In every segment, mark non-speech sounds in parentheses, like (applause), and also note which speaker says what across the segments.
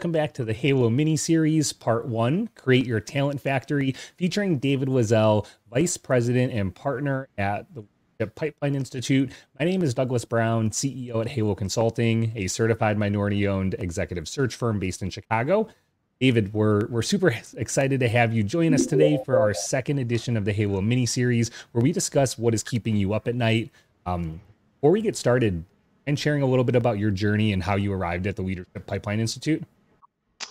Speaker 1: welcome back to the Halo mini series, part one Create Your Talent Factory, featuring David Loiselle, Vice President and Partner at the Pipeline Institute. My name is Douglas Brown, CEO at Halo Consulting, a certified minority owned executive search firm based in Chicago. David, we're, we're super excited to have you join us today for our second edition of the Halo mini series, where we discuss what is keeping you up at night. Um, before we get started, and sharing a little bit about your journey and how you arrived at the Leadership Pipeline Institute?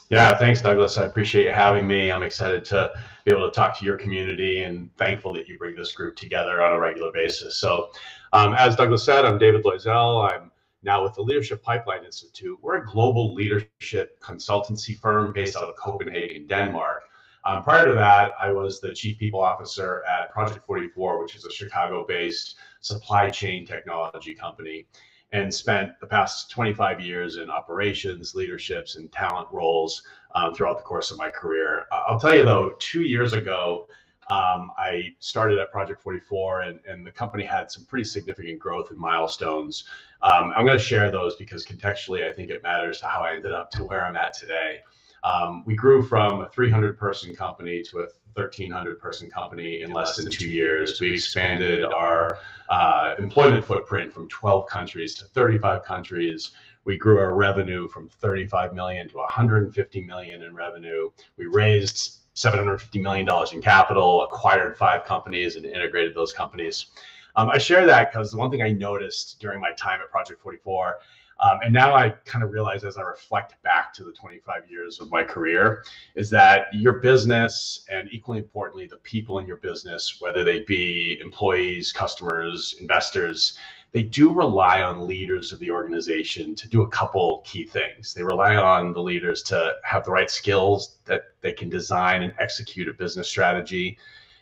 Speaker 2: Yeah, thanks, Douglas. I appreciate you having me. I'm excited to be able to talk to your community and thankful that you bring this group together on a regular basis. So, um, as Douglas said, I'm David Loiselle. I'm now with the Leadership Pipeline Institute. We're a global leadership consultancy firm based out of Copenhagen, Denmark. Um, prior to that, I was the chief people officer at Project 44, which is a Chicago based supply chain technology company and spent the past 25 years in operations, leaderships, and talent roles um, throughout the course of my career. I'll tell you though, two years ago, um, I started at Project 44, and, and the company had some pretty significant growth and milestones. Um, I'm going to share those because contextually, I think it matters to how I ended up to where I'm at today. Um, we grew from a 300 person company to a 1,300 person company in less than two years. We expanded our uh, employment footprint from 12 countries to 35 countries. We grew our revenue from 35 million to 150 million in revenue. We raised 750 million dollars in capital, acquired five companies, and integrated those companies. Um, I share that because the one thing I noticed during my time at Project 44 um, and now I kind of realize as I reflect back to the 25 years of my career is that your business and equally importantly, the people in your business, whether they be employees, customers, investors, they do rely on leaders of the organization to do a couple key things. They rely on the leaders to have the right skills that they can design and execute a business strategy.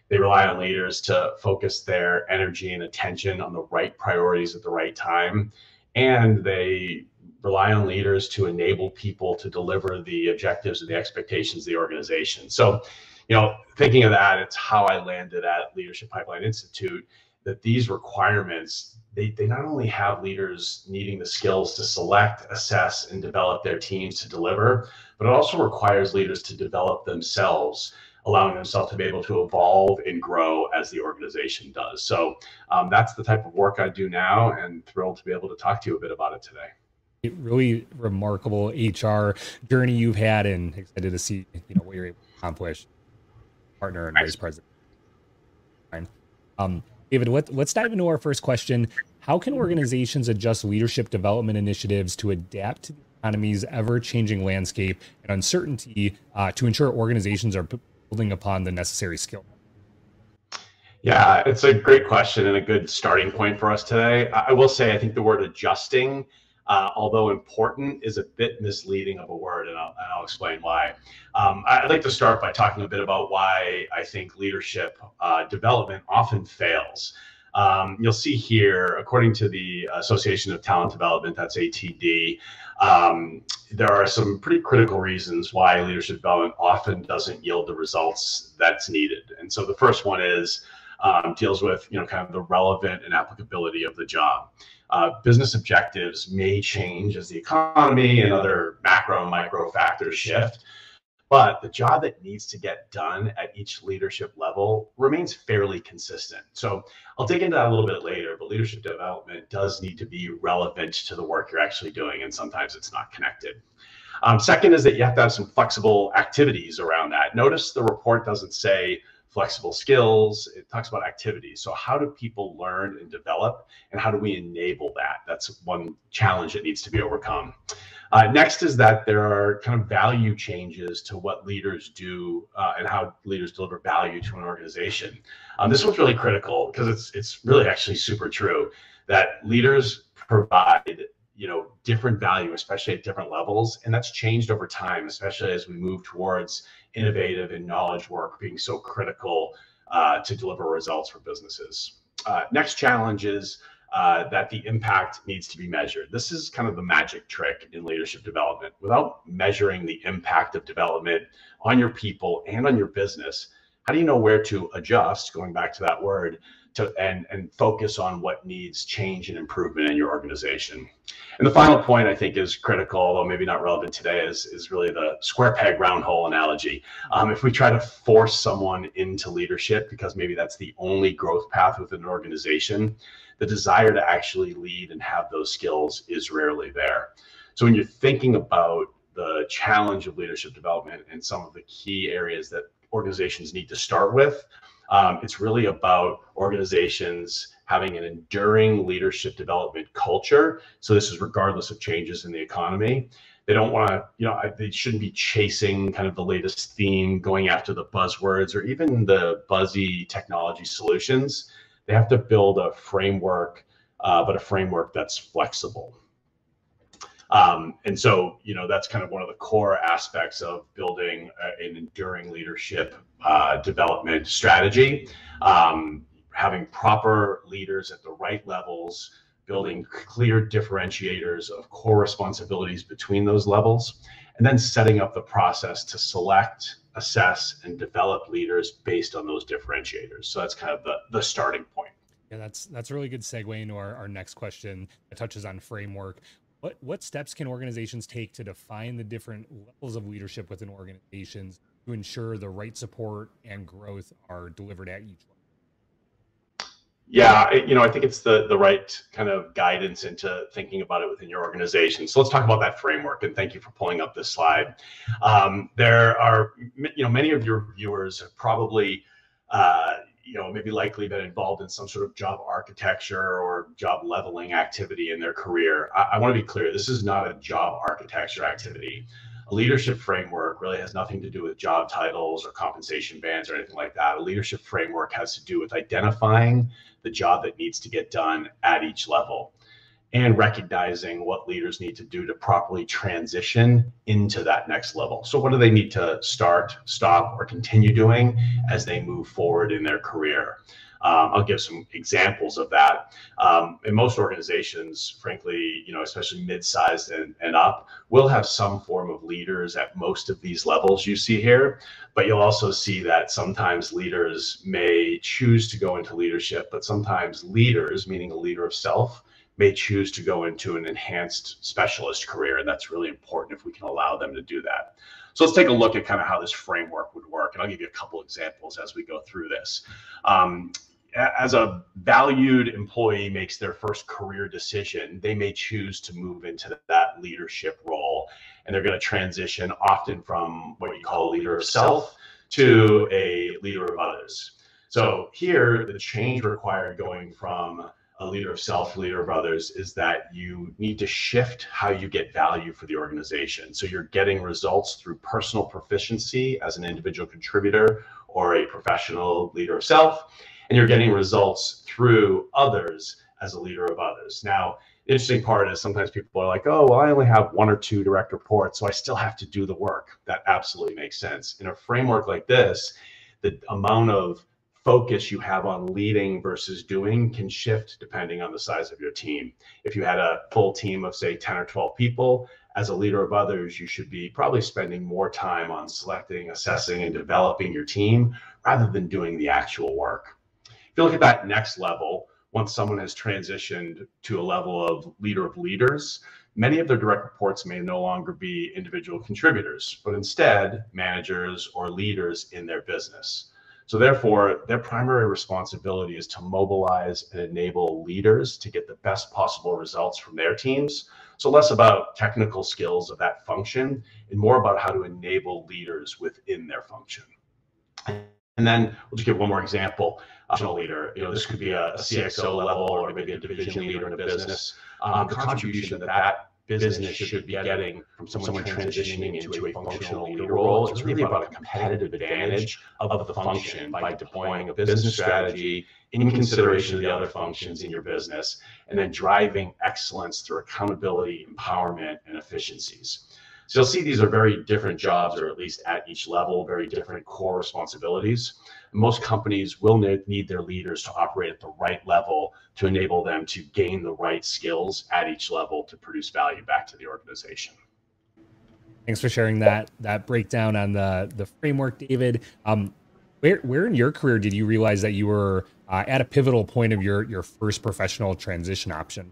Speaker 2: They rely on leaders to focus their energy and attention on the right priorities at the right time and they rely on leaders to enable people to deliver the objectives and the expectations of the organization. So, you know, thinking of that, it's how I landed at Leadership Pipeline Institute that these requirements they, they not only have leaders needing the skills to select, assess, and develop their teams to deliver, but it also requires leaders to develop themselves allowing themselves to be able to evolve and grow as the organization does. So um, that's the type of work I do now, and thrilled to be able to talk to you a bit about it today.
Speaker 1: Really remarkable HR journey you've had, and excited to see you know what you're able to accomplish, partner and nice. vice president. Um, David, let, let's dive into our first question. How can organizations adjust leadership development initiatives to adapt to the economy's ever-changing landscape and uncertainty uh, to ensure organizations are building upon the necessary skill?
Speaker 2: Yeah, it's a great question and a good starting point for us today. I will say, I think the word adjusting, uh, although important, is a bit misleading of a word, and I'll, and I'll explain why. Um, I'd like to start by talking a bit about why I think leadership uh, development often fails. Um, you'll see here, according to the Association of Talent Development, that's ATD, um, there are some pretty critical reasons why leadership development often doesn't yield the results that's needed. And so the first one is um, deals with you know kind of the relevant and applicability of the job. Uh, business objectives may change as the economy and other macro and micro factors shift. But the job that needs to get done at each leadership level remains fairly consistent. So I'll dig into that a little bit later, but leadership development does need to be relevant to the work you're actually doing, and sometimes it's not connected. Um, second is that you have to have some flexible activities around that. Notice the report doesn't say flexible skills, it talks about activities. So, how do people learn and develop, and how do we enable that? That's one challenge that needs to be overcome. Uh, next is that there are kind of value changes to what leaders do uh, and how leaders deliver value to an organization. Um, this one's really critical because it's it's really actually super true that leaders provide you know different value especially at different levels and that's changed over time especially as we move towards innovative and knowledge work being so critical uh, to deliver results for businesses uh, next challenge is uh, that the impact needs to be measured. This is kind of the magic trick in leadership development. Without measuring the impact of development on your people and on your business, how do you know where to adjust, going back to that word, to and and focus on what needs change and improvement in your organization. And the final point I think is critical, although maybe not relevant today, is is really the square peg round hole analogy. Um, if we try to force someone into leadership because maybe that's the only growth path within an organization, the desire to actually lead and have those skills is rarely there. So when you're thinking about the challenge of leadership development and some of the key areas that organizations need to start with, um, it's really about organizations having an enduring leadership development culture. So this is regardless of changes in the economy. They don't want to, you know, they shouldn't be chasing kind of the latest theme, going after the buzzwords or even the buzzy technology solutions. They have to build a framework, uh, but a framework that's flexible. Um, and so, you know, that's kind of one of the core aspects of building a, an enduring leadership uh, development strategy. Um, having proper leaders at the right levels, building clear differentiators of core responsibilities between those levels, and then setting up the process to select, assess, and develop leaders based on those differentiators. So that's kind of the, the starting point.
Speaker 1: Yeah, that's that's a really good segue into our, our next question that touches on framework. What what steps can organizations take to define the different levels of leadership within organizations to ensure the right support and growth are delivered at each level?
Speaker 2: Yeah, you know, I think it's the the right kind of guidance into thinking about it within your organization. So let's talk about that framework. And thank you for pulling up this slide. Um, there are, you know, many of your viewers have probably, uh, you know, maybe likely been involved in some sort of job architecture or job leveling activity in their career. I, I want to be clear: this is not a job architecture activity a leadership framework really has nothing to do with job titles or compensation bands or anything like that. A leadership framework has to do with identifying the job that needs to get done at each level and recognizing what leaders need to do to properly transition into that next level. So, what do they need to start, stop, or continue doing as they move forward in their career? Um, I'll give some examples of that. Um, in most organizations, frankly, you know, especially mid-sized and, and up, will have some form of leaders at most of these levels you see here. But you'll also see that sometimes leaders may choose to go into leadership, but sometimes leaders, meaning a leader of self, may choose to go into an enhanced specialist career. And that's really important if we can allow them to do that. So let's take a look at kind of how this framework would work. And I'll give you a couple examples as we go through this. Um, as a valued employee makes their first career decision, they may choose to move into that leadership role. And they're going to transition often from what you call a leader of self to a leader of others. So here, the change required going from a leader of self, leader of others, is that you need to shift how you get value for the organization. So you're getting results through personal proficiency as an individual contributor or a professional leader of self and you're getting results through others as a leader of others. Now, the interesting part is sometimes people are like, oh, well, I only have one or two direct reports, so I still have to do the work. That absolutely makes sense. In a framework like this, the amount of focus you have on leading versus doing can shift depending on the size of your team. If you had a full team of, say, 10 or 12 people, as a leader of others, you should be probably spending more time on selecting, assessing, and developing your team rather than doing the actual work If you look at that next level, once someone has transitioned to a level of leader of leaders, many of their direct reports may no longer be individual contributors, but instead managers or leaders in their business. So therefore, their primary responsibility is to mobilize and enable leaders to get the best possible results from their teams. So less about technical skills of that function and more about how to enable leaders within their function. And then we'll just give one more example. Optional leader, you know, this could be a, a CXO level or maybe a division leader in a business. Um, the contribution that that business should be getting from someone transitioning into a functional leader role It's really about a competitive advantage of the function by deploying a business strategy in consideration of the other functions in your business and then driving excellence through accountability, empowerment, and efficiencies. So you'll see these are very different jobs, or at least at each level, very different core responsibilities. Most companies will need their leaders to operate at the right level to enable them to gain the right skills at each level to produce value back to the organization.
Speaker 1: Thanks for sharing that that breakdown on the the framework, David. Um, Where, where in your career did you realize that you were uh, at a pivotal point of your your first professional transition option?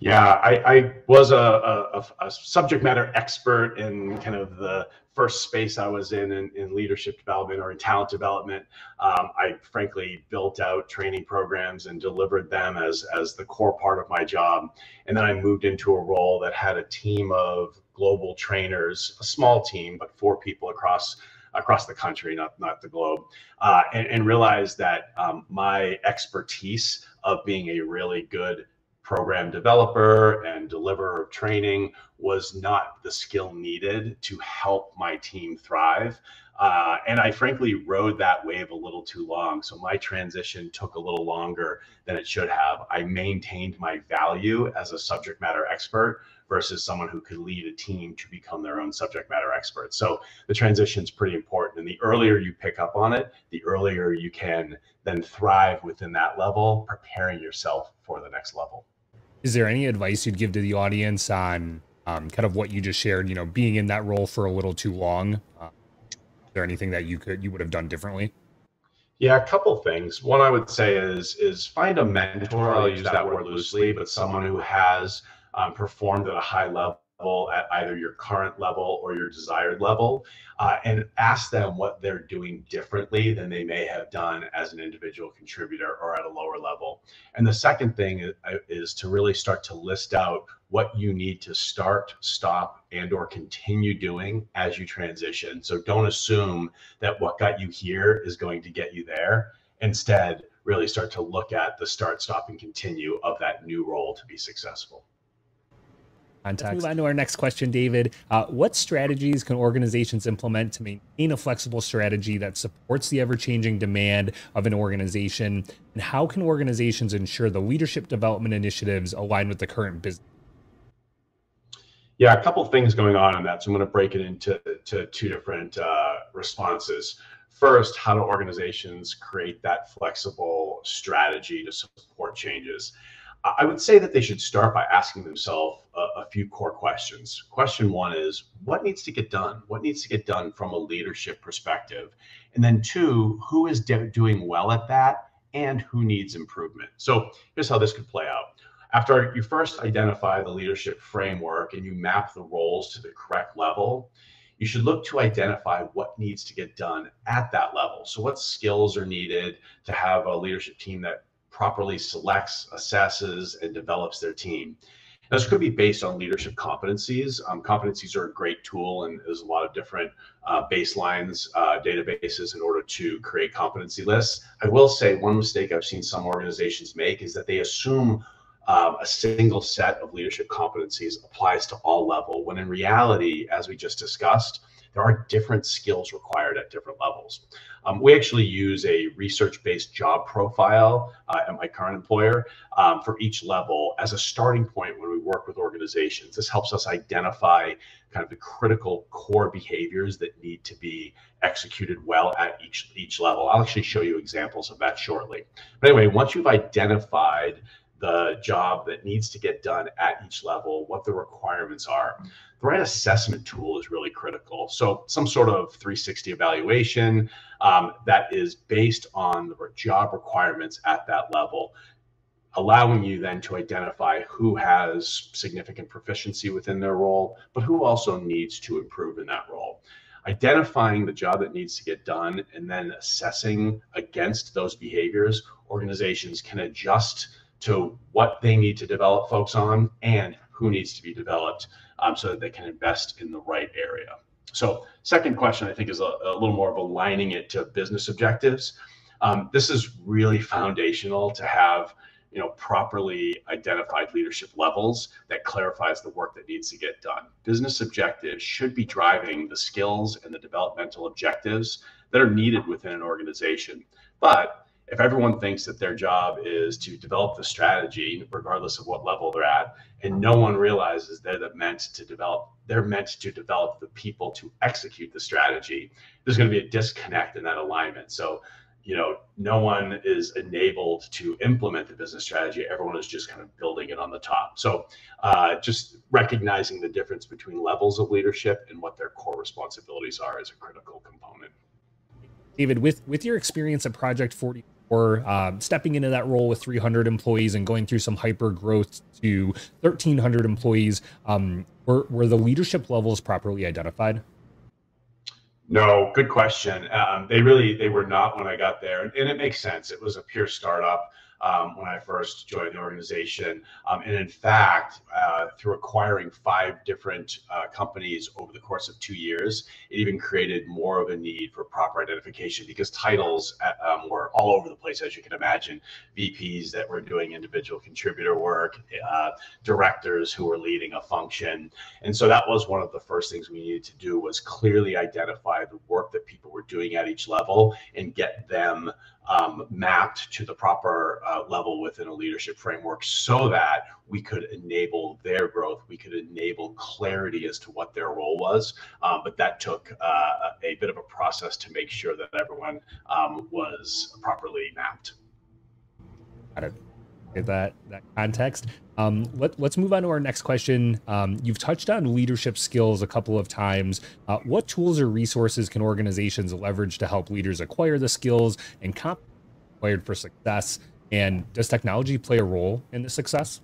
Speaker 2: Yeah, I, I was a, a, a, subject matter expert in kind of the first space I was in, in, in leadership development or in talent development. Um, I frankly built out training programs and delivered them as, as the core part of my job. And then I moved into a role that had a team of global trainers, a small team, but four people across across the country, not not the globe, uh, and, and realized that um, my expertise of being a really good program developer and deliverer of training was not the skill needed to help my team thrive. Uh, and I frankly rode that wave a little too long. So my transition took a little longer than it should have. I maintained my value as a subject matter expert versus someone who could lead a team to become their own subject matter expert. So the transition is pretty important. And the earlier you pick up on it, the earlier you can then thrive within that level, preparing yourself for the next level.
Speaker 1: Is there any advice you'd give to the audience on um, kind of what you just shared? You know, being in that role for a little too long. Uh, is there anything that you could you would have done differently?
Speaker 2: Yeah, a couple things. One I would say is is find a mentor. I'll use that word loosely, but someone who has um, performed at a high level at either your current level or your desired level uh, and ask them what they're doing differently than they may have done as an individual contributor or at a lower level. And the second thing is, is to really start to list out what you need to start, stop, and or continue doing as you transition. So don't assume that what got you here is going to get you there. Instead, really start to look at the start, stop, and continue of that new role to be successful
Speaker 1: context. Let's move on to our next question, David. Uh, what strategies can organizations implement to maintain a flexible strategy that supports the ever-changing demand of an organization? And how can organizations ensure the leadership development initiatives align with the current business?
Speaker 2: Yeah, a couple things going on in that. So I'm going to break it into to two different uh, responses. First, how do organizations create that flexible strategy to support changes? I would say that they should start by asking themselves a, a, few core questions. Question one is what needs to get done? What needs to get done from a leadership perspective? And then two, who is de- doing well at that and who needs improvement? So here's how this could play out. After you first identify the leadership framework and you map the roles to the correct level, you should look to identify what needs to get done at that level. So, what skills are needed to have a leadership team that properly selects, assesses, and develops their team. This could be based on leadership competencies. Um, competencies are a great tool, and there's a lot of different uh, baselines, uh, databases in order to create competency lists. I will say one mistake I've seen some organizations make is that they assume um, a single set of leadership competencies applies to all level, when in reality, as we just discussed, there are different skills required at different levels. Um, we actually use a research-based job profile uh, at my current employer um, for each level as a starting point when we work with organizations. This helps us identify kind of the critical core behaviors that need to be executed well at each each level. I'll actually show you examples of that shortly. But anyway, once you've identified the job that needs to get done at each level, what the requirements are. The right assessment tool is really critical. So, some sort of 360 evaluation um, that is based on the job requirements at that level, allowing you then to identify who has significant proficiency within their role, but who also needs to improve in that role identifying the job that needs to get done and then assessing against those behaviors, organizations can adjust to what they need to develop folks on and who needs to be developed um, so that they can invest in the right area. So, second question I think is a, a little more of aligning it to business objectives. Um, this is really foundational to have you know properly identified leadership levels that clarifies the work that needs to get done business objectives should be driving the skills and the developmental objectives that are needed within an organization but if everyone thinks that their job is to develop the strategy, regardless of what level they're at, and no one realizes they're meant to develop, they're meant to develop the people to execute the strategy, there's going to be a disconnect in that alignment. So, you know, no one is enabled to implement the business strategy. Everyone is just kind of building it on the top. So, uh, just recognizing the difference between levels of leadership and what their core responsibilities are is a critical component.
Speaker 1: David, with with your experience at Project 44, um, stepping into that role with 300 employees and going through some hyper growth to 1,300 employees, um, were were the leadership levels properly identified?
Speaker 2: No, good question. Um, they really they were not when I got there, and, and it makes sense. It was a pure startup um, when I first joined the organization. Um, and in fact, uh, through acquiring five different uh, companies over the course of two years, it even created more of a need for proper identification because titles uh, um, were all over the place, as you can imagine. VPs that were doing individual contributor work, uh, directors who were leading a function. And so that was one of the first things we needed to do was clearly identify the work that people were doing at each level and get them um, mapped to the proper uh, level within a leadership framework so that we could enable their growth. We could enable clarity as to what their role was. Um, but that took uh, a bit of a process to make sure that everyone um, was properly mapped.
Speaker 1: Got it. That that context. Um, let, us move on to our next question. Um, you've touched on leadership skills a couple of times. Uh, what tools or resources can organizations leverage to help leaders acquire the skills and comp for success? And does technology play a role in the success?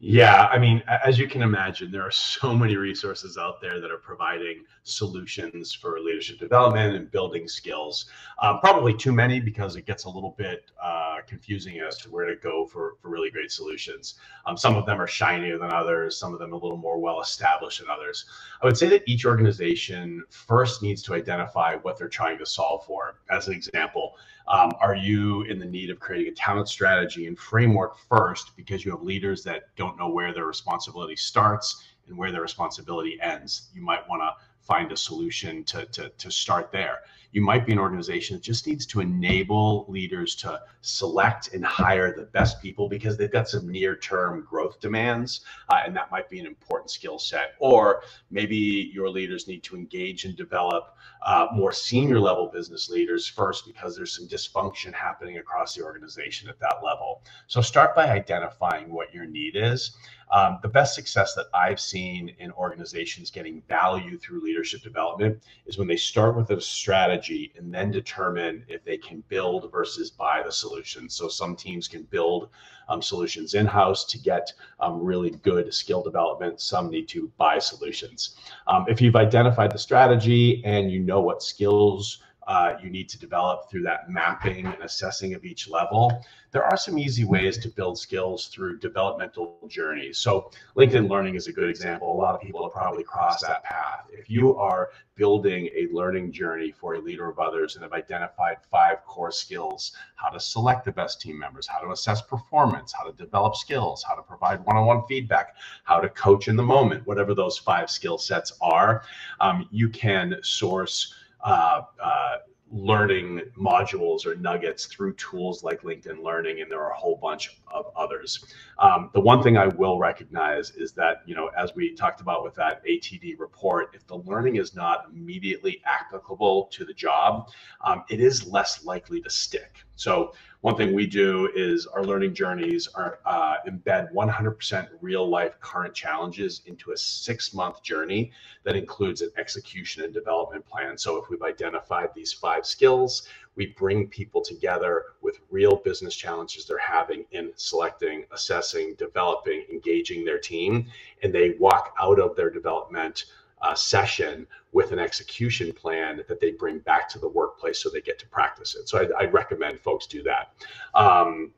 Speaker 2: Yeah, I mean, as you can imagine, there are so (laughs) many resources out there that are providing solutions for leadership development and building skills. Um, probably too many because it gets a little bit uh, confusing as to where to go for, for really great solutions. Um, some of them are shinier than others, some of them a little more well established than others. I would say that each organization first needs to identify what they're trying to solve for. As an example, um, are you in the need of creating a talent strategy and framework first because you have leaders that don't know where their responsibility starts and where their responsibility ends? You might want to find a solution to, to, to start there. You might be an organization that just needs to enable leaders to select and hire the best people because they've got some near term growth demands, uh, and that might be an important skill set. Or maybe your leaders need to engage and develop uh, more senior level business leaders first because there's some dysfunction happening across the organization at that level. So start by identifying what your need is. Um, the best success that I've seen in organizations getting value through leadership development is when they start with a strategy and then determine if they can build versus buy the solution. So some teams can build um, solutions in house to get um, really good skill development. Some need to buy solutions. Um, if you've identified the strategy and you know what skills uh, you need to develop through that mapping and assessing of each level. There are some easy ways to build skills through developmental journeys. So LinkedIn Learning is a good example. A lot of people have probably crossed that path. If you are building a learning journey for a leader of others and have identified five core skills, how to select the best team members, how to assess performance, how to develop skills, how to provide one-on-one feedback, how to coach in the moment, whatever those five skill sets are, um, you can source uh, uh, learning modules or nuggets through tools like LinkedIn Learning, and there are a whole bunch of others. Um, the one thing I will recognize is that, you know, as we talked about with that ATD report, if the learning is not immediately applicable to the job, um, it is less likely to stick. So one thing we do is our learning journeys are uh, embed 100% real life current challenges into a six month journey that includes an execution and development plan. So if we've identified these five skills, we bring people together with real business challenges they're having in selecting, assessing, developing, engaging their team, and they walk out of their development uh, session with an execution plan that they bring back to the workplace so they get to practice it. So I, I recommend folks do that. Um,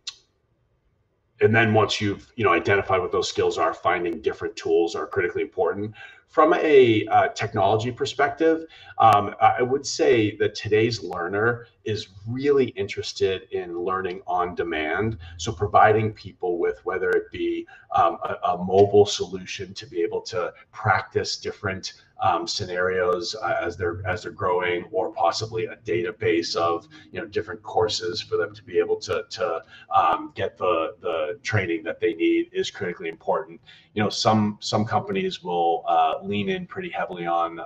Speaker 2: and then once you've you know identified what those skills are, finding different tools are critically important. From a uh, technology perspective, um, I would say that today's learner is really interested in learning on demand. So providing people with whether it be um, a, a, mobile solution to be able to practice different um, scenarios uh, as they're as they're growing, or possibly a database of you know different courses for them to be able to to um, get the the training that they need is critically important. You know, some some companies will uh, lean in pretty heavily on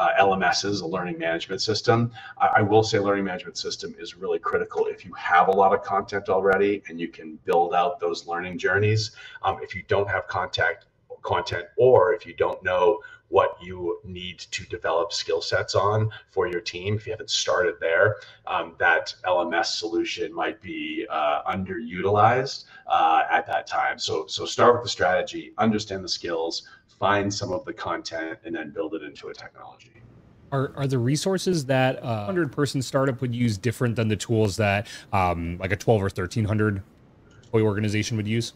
Speaker 2: uh, LMSs, a learning management system. I, I, will say learning management system is really critical if you have a lot of content already and you can build out those learning journeys. Um, if you don't have contact content or if you don't know what you need to develop skill sets on for your team. If you haven't started there, um, that LMS solution might be uh, underutilized uh, at that time. So, so start with the strategy, understand the skills, find some of the content, and then build it into a technology.
Speaker 1: Are, are the resources that a 100 person startup would use different than the tools that um, like a 12 or 1300 organization would use?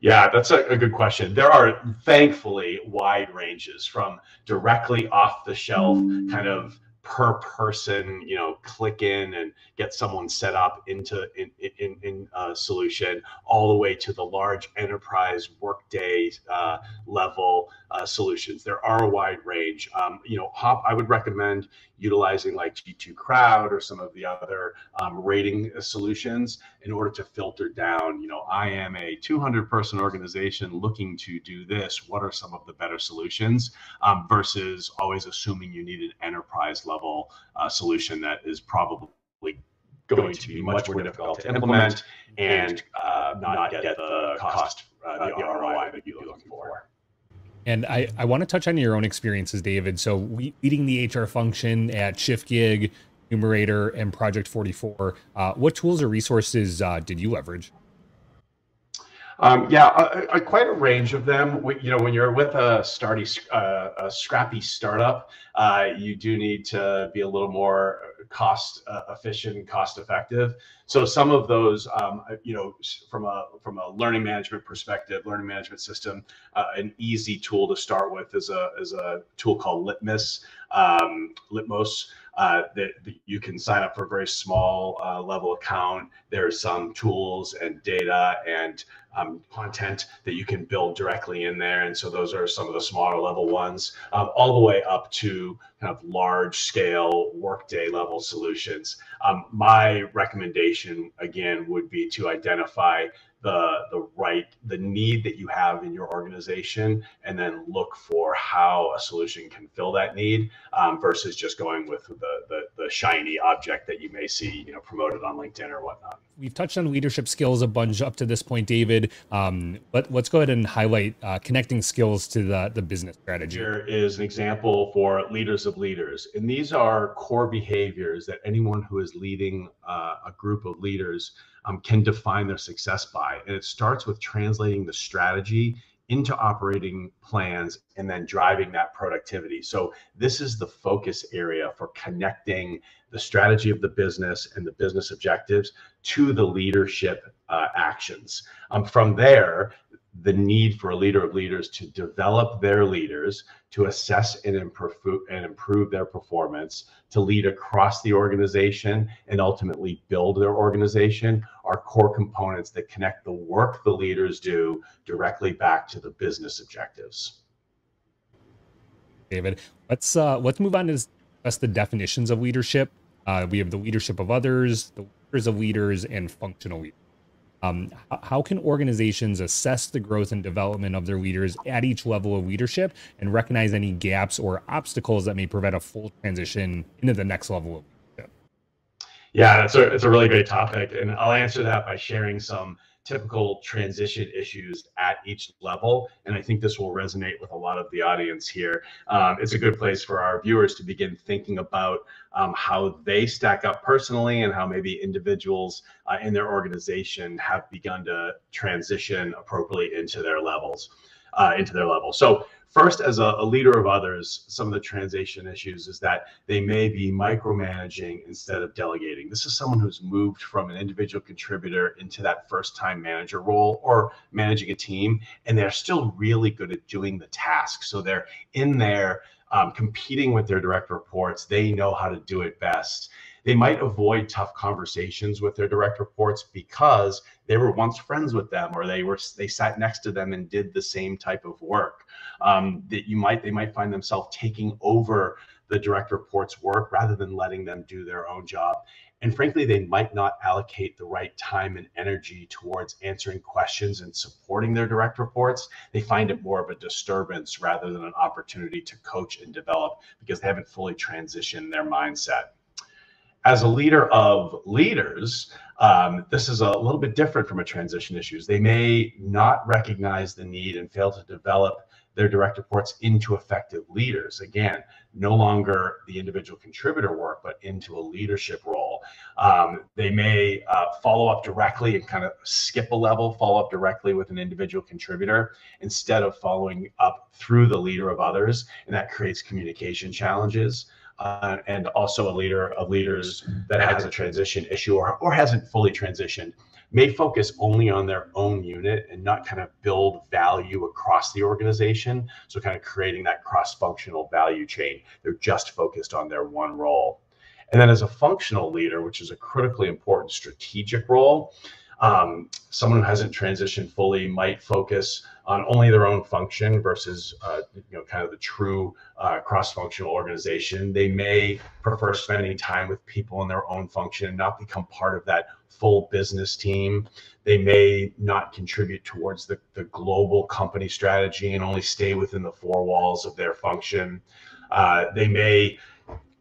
Speaker 2: Yeah, that's a, a, good question. There are thankfully wide ranges from directly off the shelf kind of per person, you know, click in and get someone set up into in in, in a solution, all the way to the large enterprise workday uh, level uh, solutions. There are a wide range. Um, you know, Hop, I would recommend utilizing like G2 Crowd or some of the other um, rating solutions in order to filter down. You know, I am a 200 person organization looking to do this. What are some of the better solutions um, versus always assuming you need an enterprise level uh, solution that is probably going to be much more difficult to implement and uh, not get the cost, uh, the ROI that for.
Speaker 1: And I, I want to touch on your own experiences, David. So leading the HR function at ShiftGig, Numerator, and Project 44, uh, what tools or resources uh, did you leverage?
Speaker 2: Um, yeah, a, a, quite a range of them. We, you know, when you're with a starty, uh, a scrappy startup, uh, you do need to be a little more cost uh, efficient, and cost effective. So some of those, um, uh, you know, from a from a learning management perspective, learning management system, uh, an easy tool to start with is a is a tool called Litmus, um, Litmos. Uh, that, that, you can sign up for a very small uh, level account. There's some tools and data and um, content that you can build directly in there. And so those are some of the smaller level ones, um, all the way up to kind of large scale workday level solutions. Um, my recommendation, again, would be to identify the the right the need that you have in your organization and then look for how a solution can fill that need um, versus just going with the, the, the shiny object that you may see you know promoted on linkedin or whatnot.
Speaker 1: We've touched on leadership skills a bunch up to this point david um, but let's go ahead and highlight uh, connecting skills to the, the business strategy.
Speaker 2: Here is an example for leaders of leaders and these are core behaviors that anyone who is leading uh, a group of leaders um, can define their success by. And it starts with translating the strategy into operating plans and then driving that productivity. So, this is the focus area for connecting the strategy of the business and the business objectives to the leadership uh, actions. Um, from there, the need for a leader of leaders to develop their leaders, to assess and improve, and improve their performance, to lead across the organization, and ultimately build their organization are core components that connect the work the leaders do directly back to the business objectives.
Speaker 1: David, let's uh, let's move on to discuss the definitions of leadership. Uh, we have the leadership of others, the leaders of leaders, and functional leaders. Um, how can organizations assess the growth and development of their leaders at each level of leadership and recognize any gaps or obstacles that may prevent a full transition into the next level of leadership?
Speaker 2: Yeah, it's a, it's a really great topic. And I'll answer that by sharing some typical transition issues at each level. And I think this will resonate with a lot of the audience here. Um, it's a good place for our viewers to begin thinking about um, how they stack up personally and how maybe individuals uh, in their organization have begun to transition appropriately into their levels, uh, into their level. So First, as a, a, leader of others, some of the transition issues is that they may be micromanaging instead of delegating. This is someone who's moved from an individual contributor into that first time manager role or managing a team, and they're still really good at doing the task. So they're in there um, competing with their direct reports. They know how to do it best. They might avoid tough conversations with their direct reports because they were once friends with them or they were they sat next to them and did the same type of work. Um, that you might they might find themselves taking over the direct reports work rather than letting them do their own job. And frankly, they might not allocate the right time and energy towards answering questions and supporting their direct reports. They find it more of a disturbance rather than an opportunity to coach and develop because they haven't fully transitioned their mindset as a leader of leaders, um, this is a little bit different from a transition issues. They may not recognize the need and fail to develop their direct reports into effective leaders. Again, no longer the individual contributor work, but into a leadership role. Um, they may uh, follow up directly and kind of skip a level, follow up directly with an individual contributor instead of following up through the leader of others. And that creates communication challenges. Uh, and also a leader of leaders that has a transition issue or, or hasn't fully transitioned may focus only on their own unit and not kind of build value across the organization. So, kind of creating that cross functional value chain. They're just focused on their one role. And then, as a functional leader, which is a critically important strategic role, um, someone who hasn't transitioned fully might focus on only their own function versus uh, you know kind of the true uh, cross-functional organization. They may prefer spending time with people in their own function and not become part of that full business team. They may not contribute towards the, the global company strategy and only stay within the four walls of their function. Uh, they may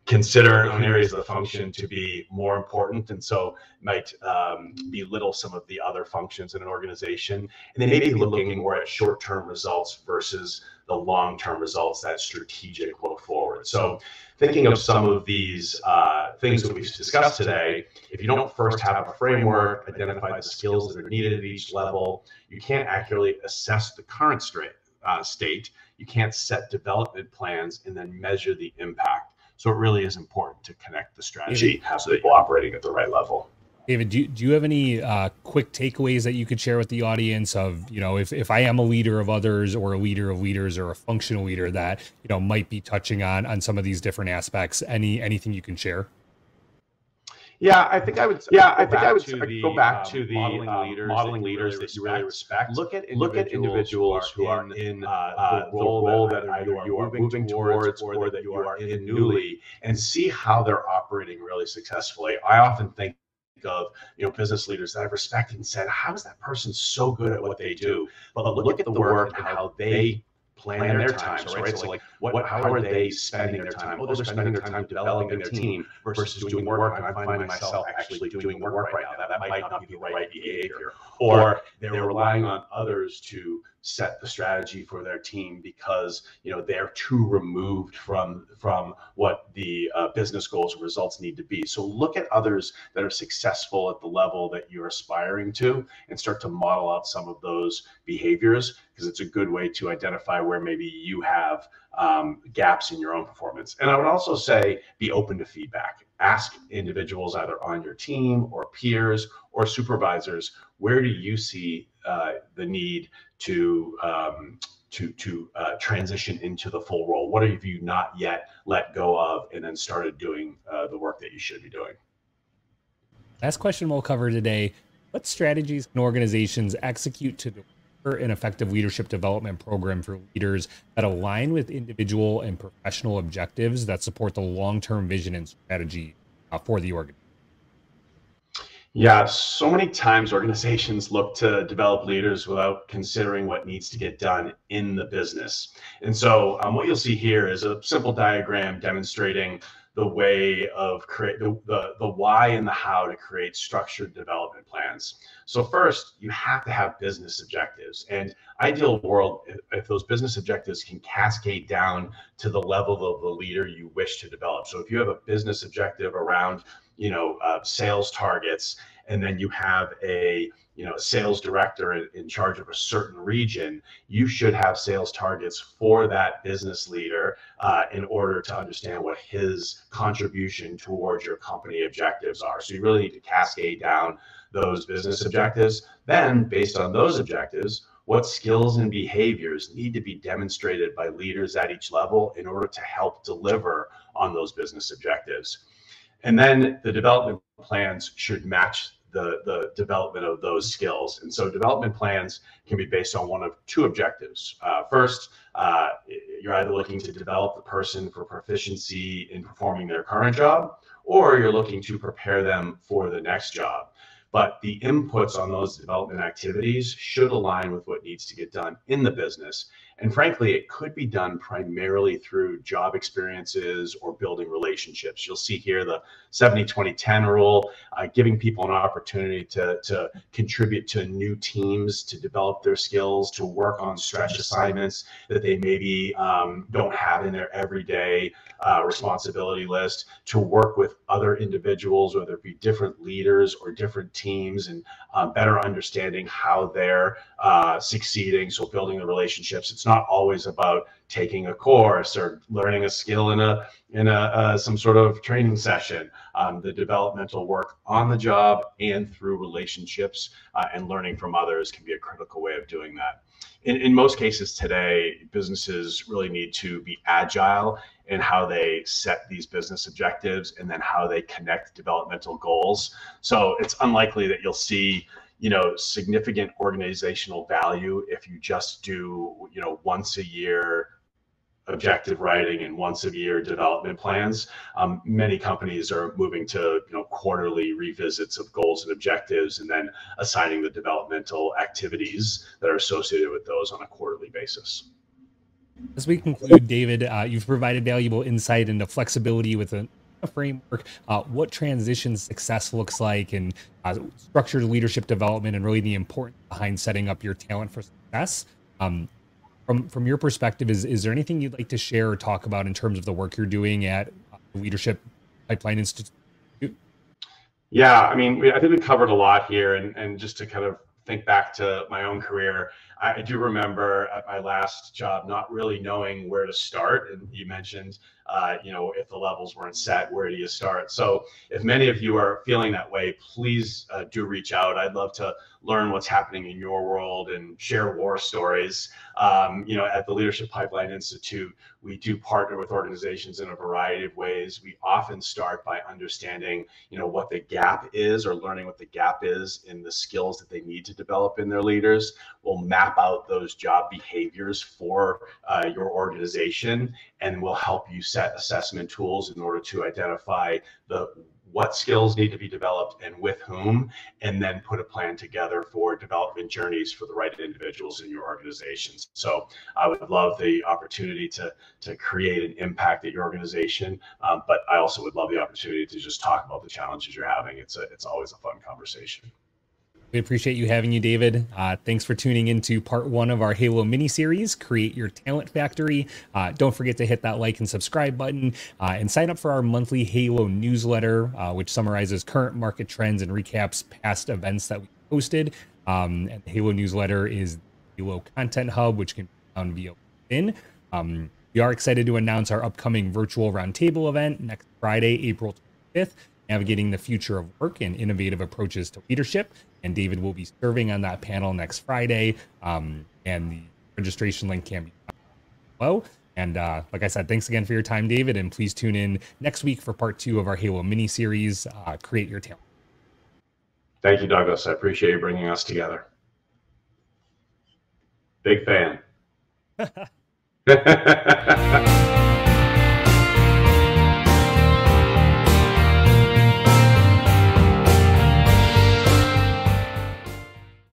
Speaker 2: consider own areas of the function to be more important and so might um, belittle some of the other functions in an organization. And they may be looking more at short-term results versus the long-term results that strategic look forward. So thinking of some of these uh, things that we've discussed today if you don't first have a framework identify the skills that are needed at each level you can't accurately assess the current uh, state. You can't set development plans and then measure the impact so it really is important to connect the strategy, have people operating at the right level.
Speaker 1: David, do you, do you have any uh, quick takeaways that you could share with the audience of, you know, if, if I am a leader of others or a leader of leaders or a functional leader that, you know, might be touching on on some of these different aspects, any anything you can share?
Speaker 2: Yeah, I think I would. Yeah, I think I would the, go back to the modeling um, leaders, modeling that leaders that you really respect. Look at look at individuals who are in, uh, uh, the role, role that, either you are moving towards or that you are in newly, and see how they're operating really successfully. I often think of you know business leaders that I've respected and said, how is that person so good at what they do? But look, look at the work and how they plan, their, times, right? So, like, what, how, are they spending their time? Oh, they're spending their time developing their team versus doing work. And I'm finding myself actually doing more work right now. That, that might not be the right behavior. Or they're relying on others to set the strategy for their team because you know they're too removed from from what the uh, business goals and results need to be. So look at others that are successful at the level that you're aspiring to and start to model out some of those behaviors because it's a good way to identify where maybe you have um, gaps in your own performance. And i would also say be open to feedback. Ask individuals either on your team or peers or supervisors where do you see uh, the need to um, to to uh, transition into the full role? What have you not yet let go of, and then started doing uh, the work that you should be doing?
Speaker 1: Last question we'll cover today: What strategies can organizations execute to deliver an effective leadership development program for leaders that align with individual and professional objectives that support the long-term vision and strategy uh, for the organization?
Speaker 2: Yeah, so many times organizations look to develop leaders without considering what needs to get done in the business. And so, um, what you'll see here is a simple diagram demonstrating the way of create the, the, the why and the how to create structured development plans. So first, you have to have business objectives. And ideal world, if, if those business objectives can cascade down to the level of the leader you wish to develop. So if you have a business objective around you know uh, sales targets and then you have a you know sales director in, in, charge of a certain region you should have sales targets for that business leader uh, in order to understand what his contribution towards your company objectives are. So you really need to cascade down those business objectives. Then based on those objectives what skills and behaviors need to be demonstrated by leaders at each level in order to help deliver on those business objectives and then the development plans should match the, the development of those skills. And so development plans can be based on one of two objectives. Uh, first, uh, you're either looking to develop the person for proficiency in performing their current job, or you're looking to prepare them for the next job. But the inputs on those development activities should align with what needs to get done in the business And frankly, it could be done primarily through job experiences or building relationships. You'll see here the 70 20 10 rule, uh, giving people an opportunity to, to contribute to new teams, to develop their skills, to work on stretch assignments that they maybe um, don't have in their everyday uh, responsibility list, to work with other individuals, whether it be different leaders or different teams, and um, better understanding how they're uh, succeeding. So building the relationships. It's not always about taking a course or learning a skill in a in a uh, some sort of training session. Um, the developmental work on the job and through relationships uh, and learning from others can be a critical way of doing that. In, in most cases today, businesses really need to be agile in how they set these business objectives and then how they connect developmental goals. So it's unlikely that you'll see you know significant organizational value if you just do you know once a year objective writing and once a year development plans. Um, many companies are moving to you know quarterly revisits of goals and objectives, and then assigning the developmental activities that are associated with those on a quarterly basis.
Speaker 1: As we conclude, David, uh, you've provided valuable insight into flexibility with a, a framework, uh, what transition success looks like, and uh, structured leadership development, and really the importance behind setting up your talent for success. Um, from from your perspective, is is there anything you'd like to share or talk about in terms of the work you're doing at Leadership Pipeline Institute?
Speaker 2: Yeah, I mean, we, I think we covered a lot here, and and just to kind of think back to my own career, I do remember at my last job not really knowing where to start. And you mentioned, uh, you know, if the levels weren't set, where do you start? So if many of you are feeling that way, please uh, do reach out. I'd love to learn what's happening in your world and share war stories. Um, you know, at the Leadership Pipeline Institute, we do partner with organizations in a variety of ways. We often start by understanding, you know, what the gap is or learning what the gap is in the skills that they need to develop in their leaders. We'll map out those job behaviors for uh, your organization and we'll help you set assessment tools in order to identify the what skills need to be developed and with whom, and then put a plan together for development journeys for the right individuals in your organizations. So I would love the opportunity to, to create an impact at your organization, um, but I also would love the opportunity to just talk about the challenges you're having. It's, a, it's always a fun conversation.
Speaker 1: We appreciate you having you, David. Uh, thanks for tuning into part one of our Halo mini series, Create Your Talent Factory. Uh, don't forget to hit that like and subscribe button uh, and sign up for our monthly Halo newsletter, uh, which summarizes current market trends and recaps past events that we posted. Um, and the Halo newsletter is Halo Content Hub, which can be found via LinkedIn. Um, we are excited to announce our upcoming virtual roundtable event next Friday, April 25th navigating the future of work and innovative approaches to leadership. And David will be serving on that panel next Friday. Um, and the registration link can be below. And uh, like I said, thanks again for your time, David. And please tune in next week for part two of our Halo mini series, uh, Create Your Talent.
Speaker 2: Thank you, Douglas. I appreciate you bringing us together. Big fan. (laughs) (laughs)